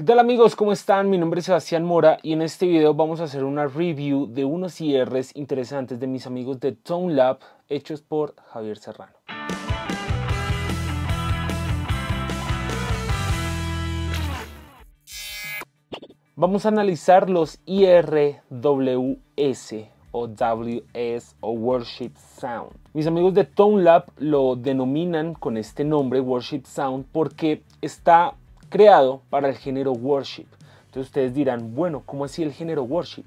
¿Qué tal amigos? ¿Cómo están? Mi nombre es Sebastián Mora y en este video vamos a hacer una review de unos IRs interesantes de mis amigos de Tone Lab hechos por Javier Serrano. Vamos a analizar los IRWS o WS o Worship Sound. Mis amigos de Tone Lab lo denominan con este nombre Worship Sound porque está creado para el género worship. Entonces ustedes dirán, bueno, ¿cómo así el género worship?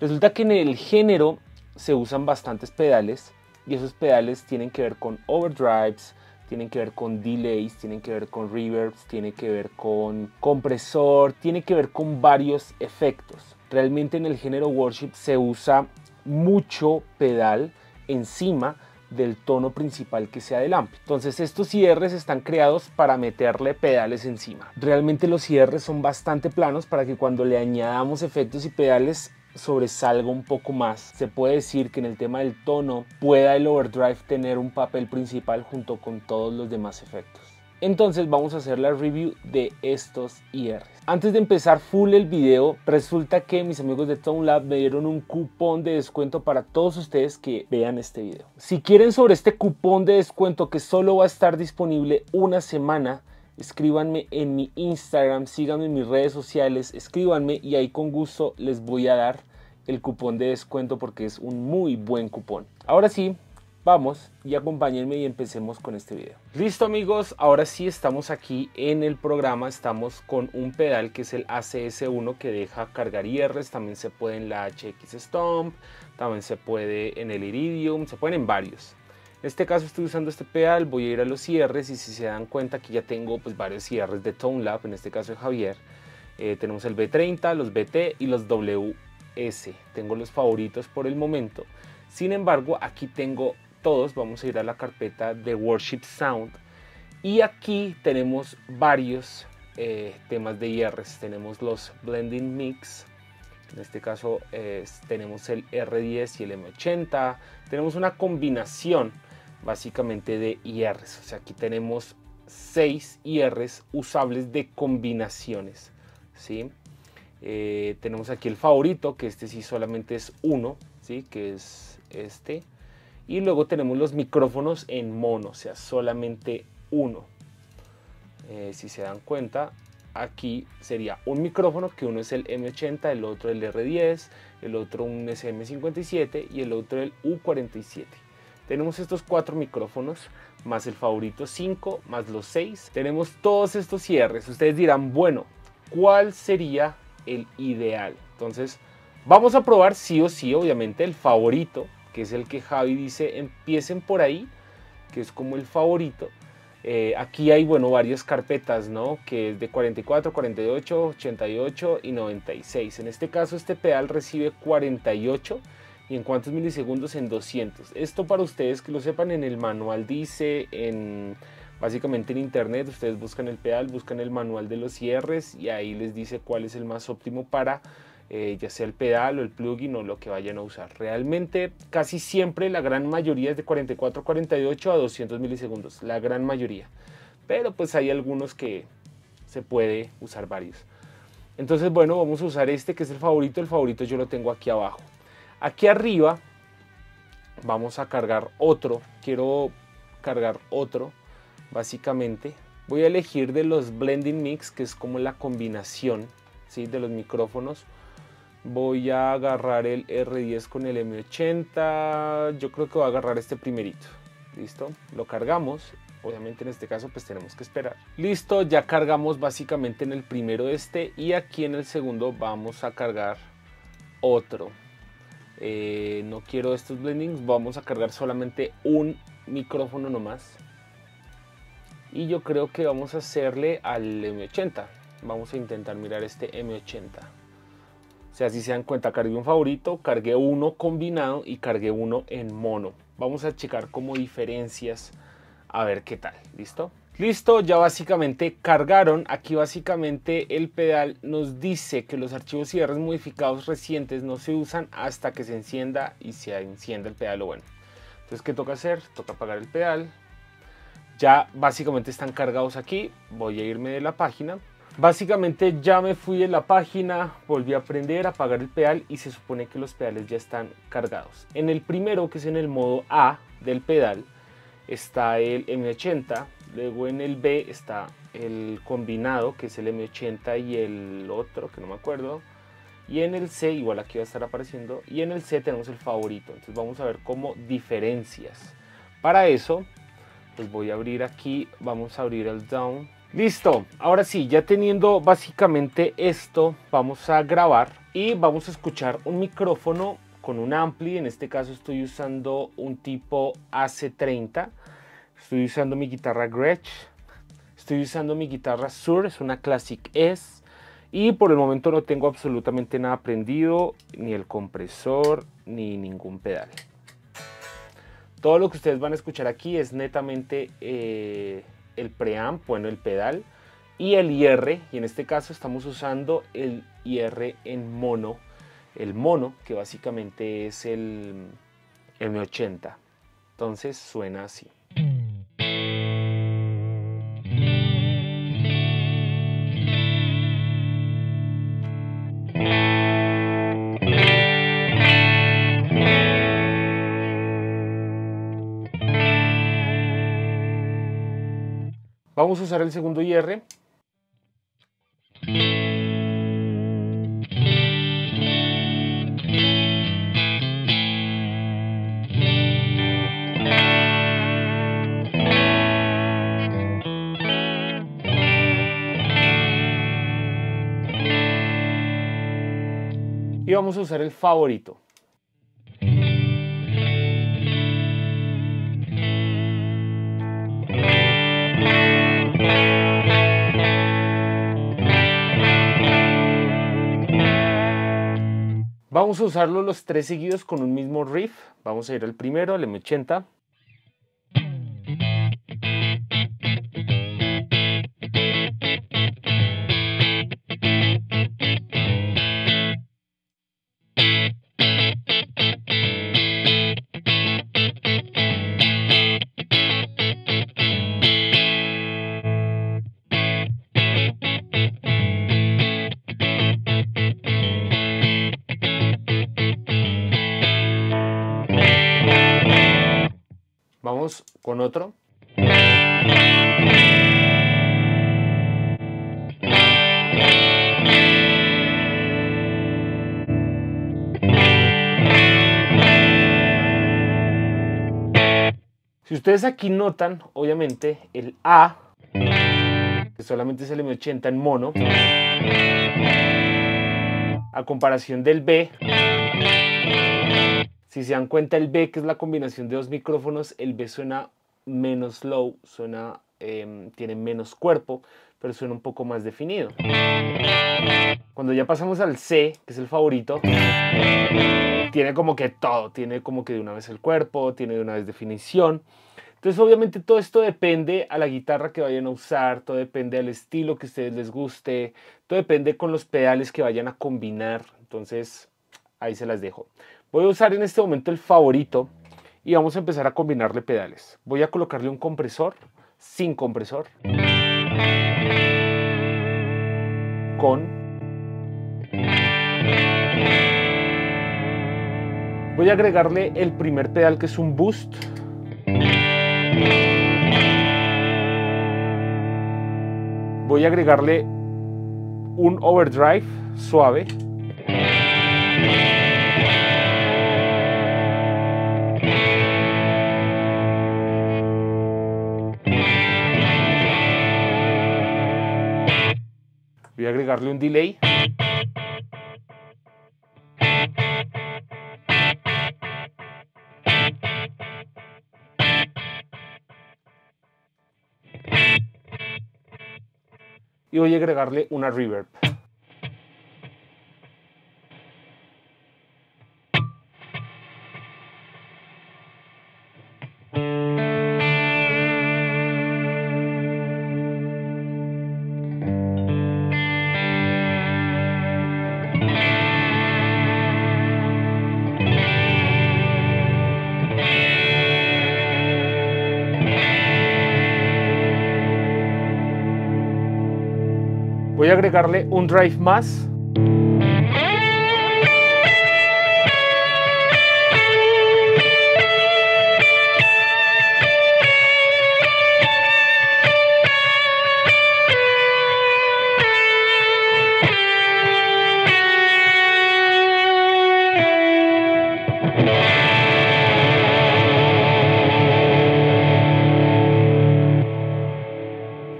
Resulta que en el género se usan bastantes pedales y esos pedales tienen que ver con overdrives, tienen que ver con delays, tienen que ver con reverbs, tienen que ver con compresor, tiene que ver con varios efectos. Realmente en el género worship se usa mucho pedal encima del tono principal que sea del amp. Entonces estos cierres están creados para meterle pedales encima. Realmente los cierres son bastante planos para que cuando le añadamos efectos y pedales sobresalga un poco más. Se puede decir que en el tema del tono pueda el overdrive tener un papel principal junto con todos los demás efectos. Entonces vamos a hacer la review de estos IRs. Antes de empezar full el video, resulta que mis amigos de Tone Lab me dieron un cupón de descuento para todos ustedes que vean este video. Si quieren sobre este cupón de descuento que solo va a estar disponible una semana, escríbanme en mi Instagram, síganme en mis redes sociales, escríbanme y ahí con gusto les voy a dar el cupón de descuento porque es un muy buen cupón. Ahora sí, Vamos y acompáñenme y empecemos con este video. Listo amigos, ahora sí estamos aquí en el programa, estamos con un pedal que es el ACS1 que deja cargar IRs, también se puede en la HX Stomp, también se puede en el Iridium, se pueden en varios. En este caso estoy usando este pedal, voy a ir a los IRs y si se dan cuenta que ya tengo pues varios IRs de Tone Lab, en este caso de Javier. Eh, tenemos el B30, los BT y los WS. Tengo los favoritos por el momento. Sin embargo, aquí tengo todos, vamos a ir a la carpeta de Worship Sound y aquí tenemos varios eh, temas de IRs. Tenemos los Blending Mix, en este caso tenemos el R10 y el M80. Tenemos una combinación básicamente de IRs. O sea, aquí tenemos 6 IRs usables de combinaciones. ¿sí? Eh, tenemos aquí el favorito, que este sí solamente es uno, ¿sí? que es este. Y luego tenemos los micrófonos en mono, o sea, solamente uno. Eh, si se dan cuenta, aquí sería un micrófono, que uno es el M80, el otro el R10, el otro un SM57 y el otro el U47. Tenemos estos cuatro micrófonos, más el favorito 5, más los 6. Tenemos todos estos cierres. Ustedes dirán, bueno, ¿cuál sería el ideal? Entonces, vamos a probar sí o sí, obviamente, el favorito que es el que Javi dice empiecen por ahí, que es como el favorito. Eh, aquí hay, bueno, varias carpetas, ¿no? Que es de 44, 48, 88 y 96. En este caso, este pedal recibe 48 y en cuántos milisegundos en 200. Esto para ustedes que lo sepan en el manual dice en básicamente en internet ustedes buscan el pedal, buscan el manual de los cierres y ahí les dice cuál es el más óptimo para eh, ya sea el pedal o el plugin o lo que vayan a usar. Realmente casi siempre la gran mayoría es de 44 48 a 200 milisegundos, la gran mayoría. Pero pues hay algunos que se puede usar varios. Entonces bueno, vamos a usar este que es el favorito, el favorito yo lo tengo aquí abajo. Aquí arriba vamos a cargar otro, quiero cargar otro básicamente. Voy a elegir de los blending mix, que es como la combinación ¿sí? de los micrófonos voy a agarrar el R10 con el M80 yo creo que voy a agarrar este primerito. Listo lo cargamos. Obviamente en este caso pues tenemos que esperar. Listo ya cargamos básicamente en el primero este y aquí en el segundo vamos a cargar otro. Eh, no quiero estos blendings. Vamos a cargar solamente un micrófono nomás. Y yo creo que vamos a hacerle al M80 vamos a intentar mirar este M80 o sea, si se dan cuenta, cargué un favorito, cargué uno combinado y cargué uno en mono. Vamos a checar como diferencias a ver qué tal. ¿Listo? Listo, ya básicamente cargaron. Aquí básicamente el pedal nos dice que los archivos cierres modificados recientes no se usan hasta que se encienda y se encienda el pedal bueno. Entonces, ¿qué toca hacer? Toca apagar el pedal. Ya básicamente están cargados aquí. Voy a irme de la página Básicamente ya me fui de la página, volví a aprender a apagar el pedal y se supone que los pedales ya están cargados. En el primero, que es en el modo A del pedal, está el M80, luego en el B está el combinado, que es el M80 y el otro, que no me acuerdo, y en el C, igual aquí va a estar apareciendo, y en el C tenemos el favorito. Entonces vamos a ver cómo diferencias. Para eso, pues voy a abrir aquí, vamos a abrir el down. Listo, ahora sí, ya teniendo básicamente esto, vamos a grabar y vamos a escuchar un micrófono con un ampli. En este caso estoy usando un tipo AC30. Estoy usando mi guitarra Gretsch. Estoy usando mi guitarra Sur, es una Classic S y por el momento no tengo absolutamente nada prendido, ni el compresor, ni ningún pedal. Todo lo que ustedes van a escuchar aquí es netamente eh, el preamp, bueno, el pedal y el IR. Y en este caso estamos usando el IR en mono. El mono, que básicamente es el M80. Entonces suena así. Vamos a usar el segundo IR. Y vamos a usar el favorito. Vamos a usarlo los tres seguidos con un mismo riff. Vamos a ir al primero, al M80. Con otro. Si ustedes aquí notan, obviamente, el A, que solamente es el M80 en mono, a comparación del B, si se dan cuenta, el B, que es la combinación de dos micrófonos, el B suena menos low, suena, em, tiene menos cuerpo, pero suena un poco más definido. Cuando ya pasamos al C, que es el favorito, tiene como que todo, tiene como que de una vez el cuerpo, tiene de una vez definición. Entonces obviamente todo esto depende a la guitarra que vayan a usar, todo depende al estilo que a ustedes les guste, todo depende con los pedales que vayan a combinar. Entonces ahí se las dejo. Voy a usar en este momento el favorito y vamos a empezar a combinarle pedales. Voy a colocarle un compresor sin compresor. Con. Voy a agregarle el primer pedal que es un boost. Voy a agregarle un overdrive suave. Voy a agregarle un delay. Y voy a agregarle una reverb. Voy a agregarle un drive más.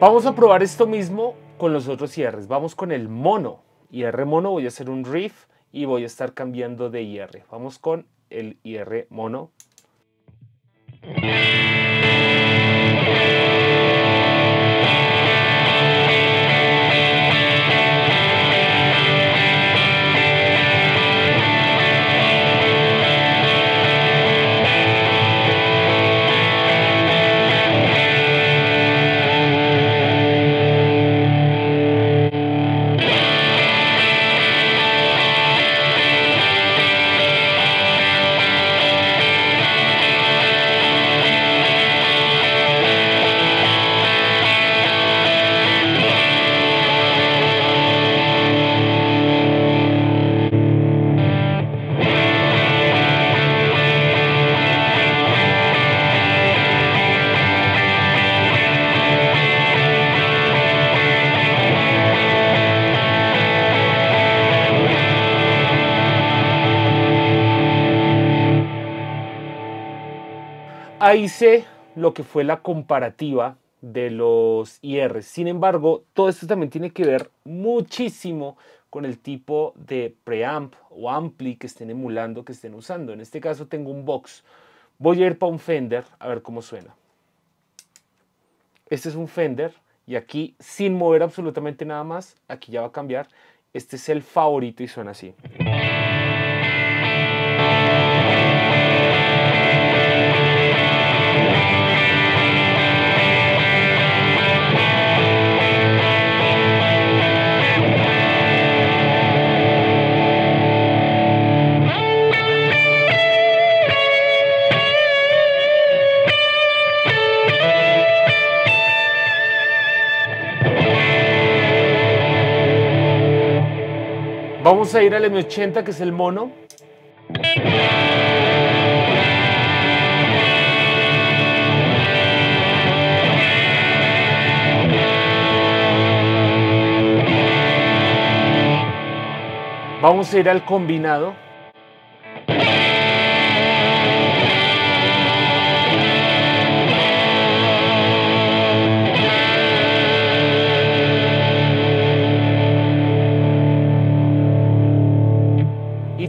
Vamos a probar esto mismo con los otros IRs. Vamos con el mono. IR mono, voy a hacer un riff y voy a estar cambiando de IR. Vamos con el IR mono. Ahí sé lo que fue la comparativa de los IR. Sin embargo, todo esto también tiene que ver muchísimo con el tipo de preamp o ampli que estén emulando, que estén usando. En este caso tengo un box. Voy a ir para un Fender a ver cómo suena. Este es un Fender y aquí sin mover absolutamente nada más, aquí ya va a cambiar. Este es el favorito y suena así. A ir al M80 que es el mono. Vamos a ir al combinado.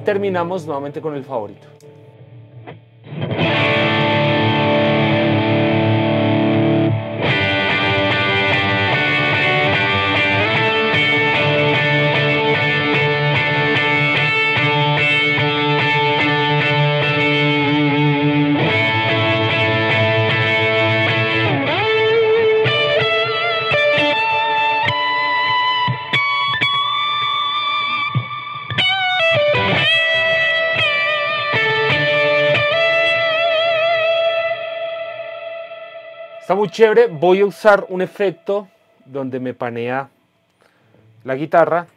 Terminamos nuevamente con el favorito. Muy chévere. Voy a usar un efecto donde me panea la guitarra.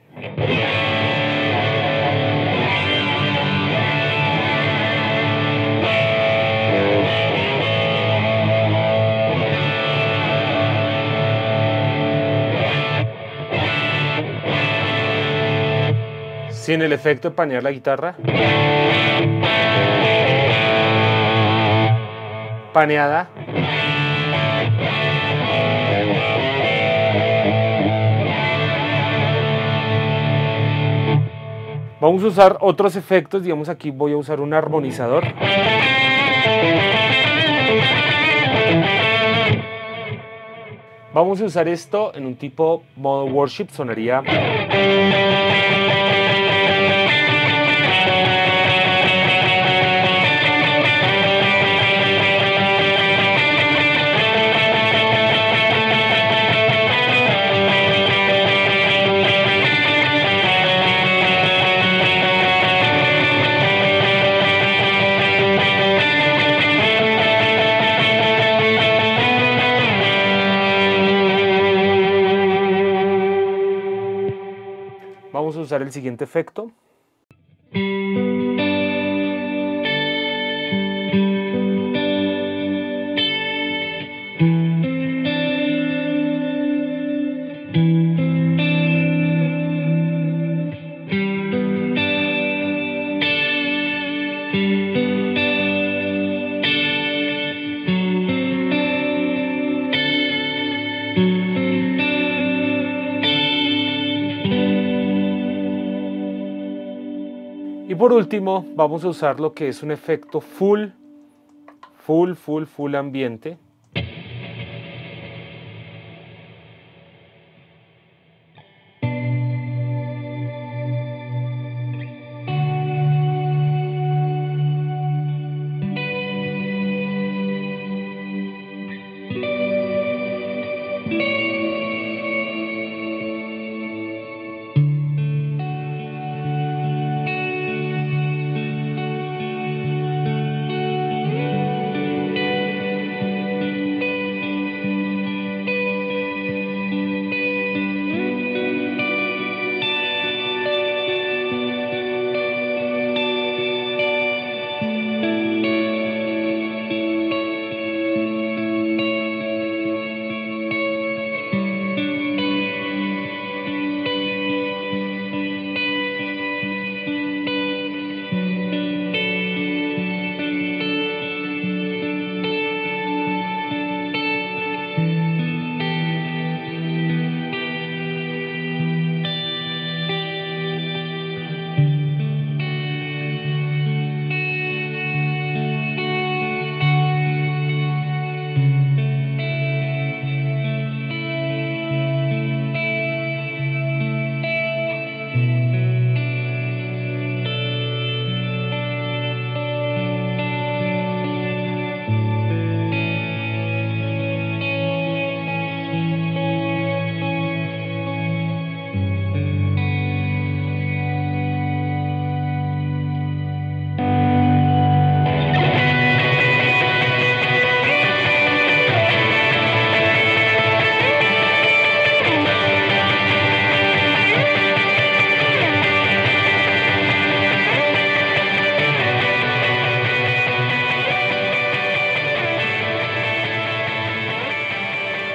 Sin el efecto de panear la guitarra. Paneada. Vamos a usar otros efectos, digamos aquí voy a usar un armonizador. Vamos a usar esto en un tipo modo worship, sonaría... siguiente efecto. Último, vamos a usar lo que es un efecto full, full, full, full ambiente.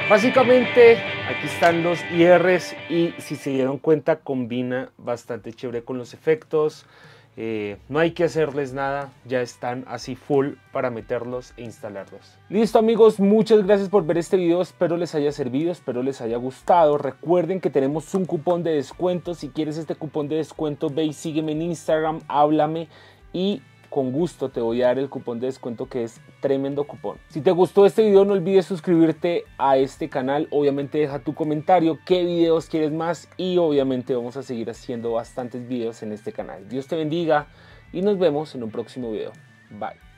Básicamente aquí están los IRs y si se dieron cuenta combina bastante chévere con los efectos. Eh, no hay que hacerles nada, ya están así full para meterlos e instalarlos. Listo amigos, muchas gracias por ver este video, espero les haya servido, espero les haya gustado. Recuerden que tenemos un cupón de descuento, si quieres este cupón de descuento ve y sígueme en Instagram, háblame y con gusto te voy a dar el cupón de descuento que es tremendo cupón. Si te gustó este video no olvides suscribirte a este canal, obviamente deja tu comentario, qué videos quieres más y obviamente vamos a seguir haciendo bastantes videos en este canal. Dios te bendiga y nos vemos en un próximo video. Bye.